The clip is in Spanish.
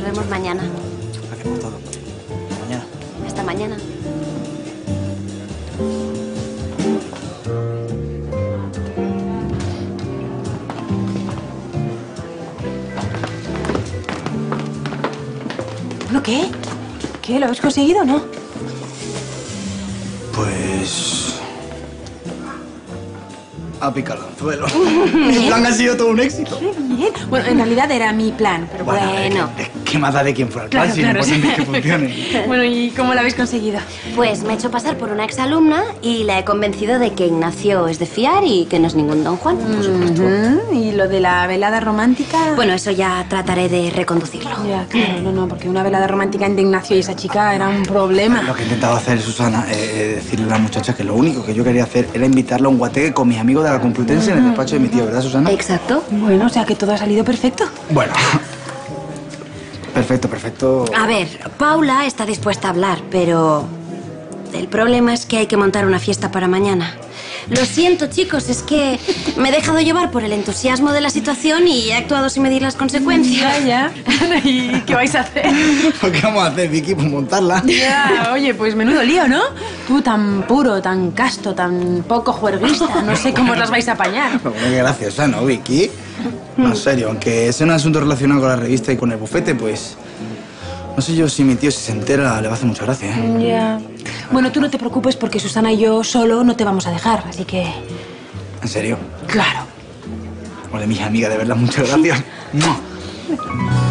Nos vemos mañana. Por todo. Mañana. Hasta mañana. ¿Bueno qué? ¿Qué? ¿Lo habéis conseguido o no? Pues... A picar el anzuelo. El plan ha sido todo un éxito. Qué bien. Bueno, en realidad era mi plan, pero bueno. Bueno. ¿Qué- ¿Qué más da de quién fuera el Claro, si claro, lo importante sí. es que funcione? Bueno, ¿y cómo lo habéis conseguido? Pues me he hecho pasar por una exalumna y la he convencido de que Ignacio es de fiar y que no es ningún don Juan. Ujú, ¿Y lo de la velada romántica? Bueno, eso ya trataré de reconducirlo. Ya, claro, no, no, porque una velada romántica entre Ignacio y esa chica era un problema. Lo que he intentado hacer, Susana, es decirle a la muchacha que lo único que yo quería hacer era invitarla a un guateque con mis amigos de la Complutense en el despacho de mi tío, ¿verdad, Susana? Exacto. Bueno, o sea que todo ha salido perfecto. Bueno. Perfecto, perfecto. A ver, Paula está dispuesta a hablar, pero el problema es que hay que montar una fiesta para mañana. Lo siento, chicos, es que me he dejado llevar por el entusiasmo de la situación y he actuado sin medir las consecuencias. Ya, ya. ¿Y qué vais a hacer? ¿Qué vamos a hacer, Vicky? Pues montarla. Ya, oye, pues menudo lío, ¿no? Tú tan puro, tan casto, tan poco juerguista. No sé cómo os las vais a apañar. Bueno, qué graciosa, ¿no, Vicky? No, en serio, aunque sea un asunto relacionado con la revista y con el bufete, pues... No sé yo si mi tío si se entera le va a hacer mucha gracia, ¿eh? Ya. Bueno, tú no te preocupes porque Susana y yo solo no te vamos a dejar, así que... ¿En serio? Claro. Hola, mis amigas, de verdad, muchas gracias.